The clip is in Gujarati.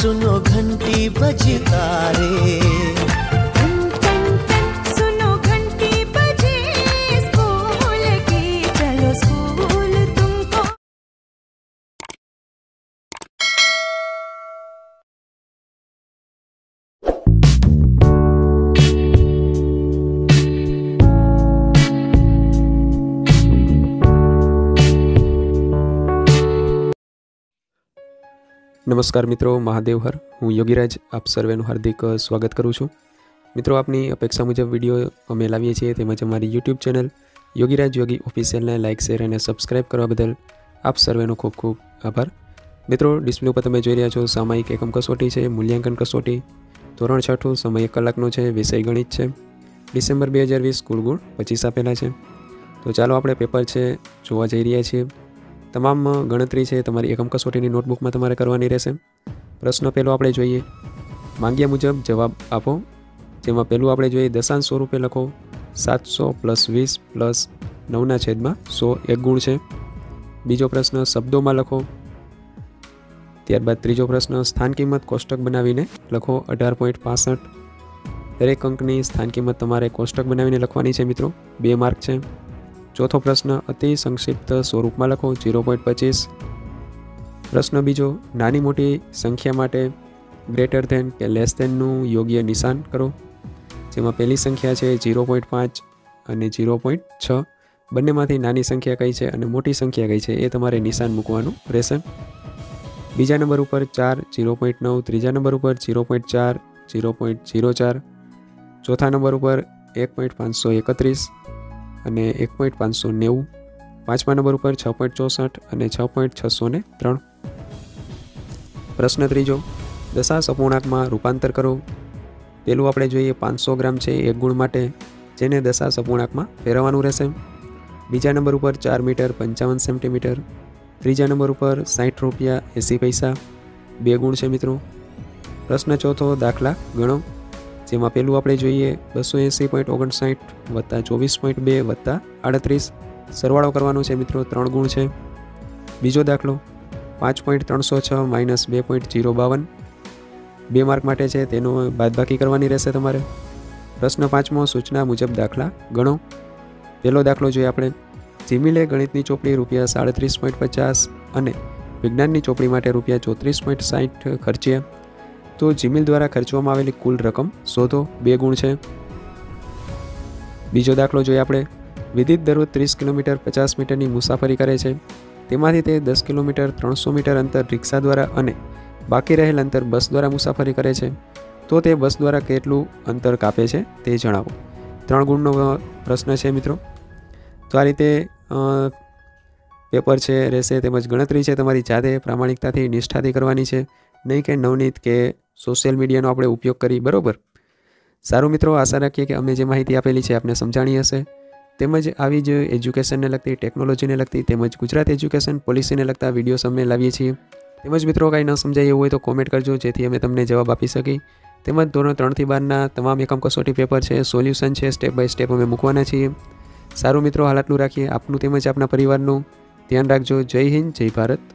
सुनो घंटी बजता रे નમસ્કાર મિત્રો, મહાદેવ હર. હું યોગીરાજ, આપ સર્વેનું હાર્દિક સ્વાગત કરું છું. મિત્રો, આપની અપેક્ષા મુજબ વીડિયો અમે લાવીએ છીએ તેમજ અમારી યુટ્યુબ ચેનલ યોગીરાજ યોગી ઓફિશિયલને લાઇક શેર અને સબસ્ક્રાઇબ કરવા બદલ આપ સર્વેનો ખૂબ ખૂબ આભાર. મિત્રો, ડિસ્પ્લે ઉપર તમે જોઈ રહ્યા છો, સામાયિક એકમ કસોટી છે, મૂલ્યાંકન કસોટી. ધોરણ છઠ્ઠું, સમય એક કલાકનો છે, વિષય ગણિત છે. ડિસેમ્બર બે હજાર વીસ કુલ ગુણ પચીસ આપેલા છે. તો ચાલો આપણે પેપર છે, જોવા જઈ રહ્યા છીએ. તમામ ગણતરી છે તમારી એકમ કસોટીની નોટબુકમાં તમારે કરવાની રહેશે. પ્રશ્ન પહેલો આપણે જોઈએ. માંગ્યા મુજબ જવાબ આપો. જેમાં પહેલું આપણે જોઈએ દશાંશ સ્વરૂપે લખો. સાતસો પ્લસ વીસ પ્લસ નવના છેદમાં સો એક ગુણ છે. બીજો પ્રશ્ન શબ્દોમાં લખો. ત્યારબાદ ત્રીજો પ્રશ્ન સ્થાન કિંમત કોષ્ટક બનાવીને લખો અઢાર પોઈન્ટ પાસઠ. દરેક અંકની સ્થાન કિંમત તમારે કોષ્ટક બનાવીને લખવાની છે મિત્રો. બે માર્ક છે. ચોથો પ્રશ્ન અતિ સંક્ષિપ્ત સ્વરૂપમાં લખો, ઝીરો પોઈન્ટ પચીસ. પ્રશ્ન બીજો, નાની મોટી સંખ્યા માટે ગ્રેટર ધેન કે લેસ ધેનનું યોગ્ય નિશાન કરો, જેમાં પહેલી સંખ્યા છે ઝીરો પોઈન્ટ પાંચ અને ઝીરો પોઈન્ટ છ. બંનેમાંથી નાની સંખ્યા કઈ છે અને મોટી સંખ્યા કઈ છે એ તમારે નિશાન મૂકવાનું રહેશે. બીજા નંબર ઉપર ચાર, ઝીરો પોઈન્ટ નવ. ત્રીજા નંબર ઉપર ઝીરો પોઈન્ટ ચાર, ઝીરો પોઈન્ટ ઝીરો ચાર. ચોથા નંબર ઉપર એક પોઈન્ટ પાંચસો એકત્રીસ. અને એક પોઈન્ટ પાંચસો નેવું, પાંચમા નંબર ઉપર છ પોઈન્ટ ચોસઠ અને છ પોઈન્ટ છસો ને ત્રણ. પ્રશ્ન ત્રીજો દશાંશ અપૂર્ણાંકમાં રૂપાંતર કરો. પેલું આપણે જોઈએ પાંચસો ગ્રામ છે એક ગુણ માટે, જેને દશાંશ અપૂર્ણાંકમાં ફેરવવાનું રહેશે. બીજા નંબર ઉપર ચાર મીટર પંચાવન સેન્ટીમીટર, ત્રીજા નંબર ઉપર સાઠ રૂપિયા એંસી પૈસા, બે ગુણ છે મિત્રો. પ્રશ્ન ચોથો, દાખલા ગણો. જેમાં પહેલું આપણે જોઈએ બસો એંસી પોઈન્ટ ઓગણસાઠ વત્તા ચોવીસ પોઈન્ટ બે વત્તા આડત્રીસ. સરવાળો કરવાનો છે મિત્રો ત્રણ ગુણ છે. બીજો દાખલો, પાંચ પોઈન્ટ ત્રણસો છ માઇનસ બે પોઈન્ટ જીરો બાવન. બે માર્ક માટે છે, તેનો બાદબાકી કરવાની રહેશે તમારે. પ્રશ્ન પાંચમો, સૂચના મુજબ દાખલા ગણો. પહેલો દાખલો જોઈએ આપણે. જીમીલે ગણિતની ચોપડી રૂપિયા સાડત્રીસ પોઈન્ટ પચાસ અને વિજ્ઞાનની ચોપડી માટે રૂપિયા ચોત્રીસ પોઈન્ટ સાઠ ખર્ચ્યા તો જીમેલ દ્વારા ખર્ચવામાં આવેલી કુલ રકમ શોધો બે ગુણ છે. બીજો દાખલો જોઈએ આપણે. વિદિત દરરોજ ત્રીસ કિલોમીટર પચાસ મીટરની મુસાફરી કરે છે. તેમાંથી તે દસ કિલોમીટર, ત્રણસો મીટર અંતર રિક્ષા દ્વારા અને બાકી રહેલ અંતર બસ દ્વારા મુસાફરી કરે છે. તો તે બસ દ્વારા કેટલું અંતર કાપે છે તે જણાવો. ત્રણ ગુણનો પ્રશ્ન છે મિત્રો. તો આ રીતે પેપર છે, રહેશે તેમજ ગણતરી છે તમારી જાતે પ્રામાણિકતાથી નિષ્ઠાથી કરવાની છે. નહીં કે નવનીત કે સોશિયલ મીડિયાનો આપણે ઉપયોગ કરી, બરાબર? સારું મિત્રો, આશા રાખીએ કે અમે જે માહિતી આપેલી છે આપને સમજાણી હશે. તેમજ આવી જ એજ્યુકેશનને લગતી, ટેકનોલોજીને લગતી તેમજ ગુજરાત એજ્યુકેશન પોલિસીને લગતા વિડીયોઝ અમે લાવીએ છીએ. તેમજ મિત્રો, કાંઈ ન સમજાય એવું હોય તો કોમેન્ટ કરજો, જેથી અમે તમને જવાબ આપી શકી તેમજ ધોરણ ત્રણથી બારના તમામ એકમ કસોટી પેપર છે, સોલ્યુશન છે, સ્ટેપ બાય સ્ટેપ અમે મૂકવાના છીએ. સારું મિત્રો, હાલ આટલું રાખીએ. આપનું તેમજ આપના પરિવારનું ધ્યાન રાખજો. જય હિન્દ, જય ભારત.